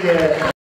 que